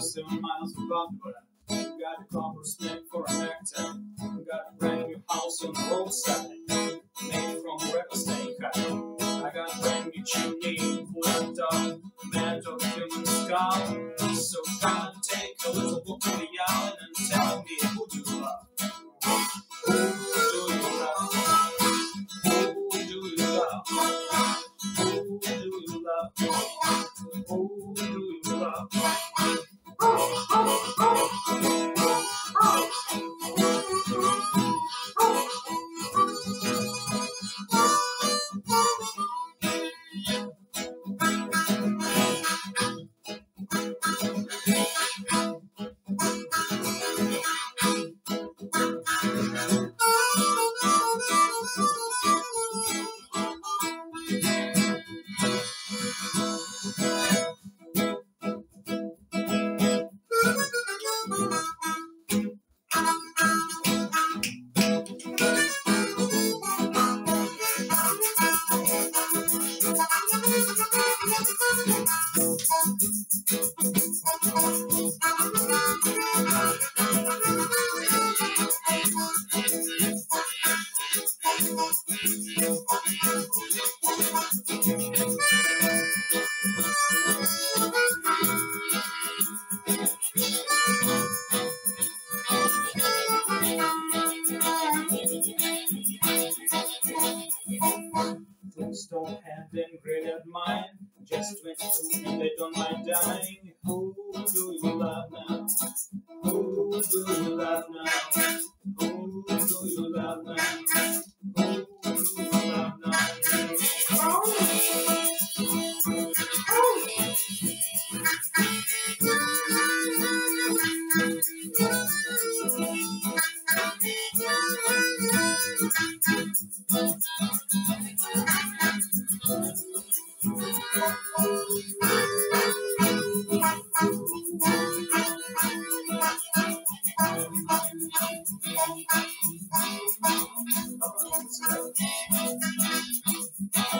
47 miles from Bangor. Got a copper stick for a nectar. Got a brand new house on the roadside. Made from red snake. I got a brand new chimney. Flipped up. Man of human skull. So come take a little walk on the island and tell me who do you love? Who do you love? Who do you love? Who do you love? Don't have been great at mine. Just through and they don't mind dying. Who do you love now? Who do you love now? Do you Oh,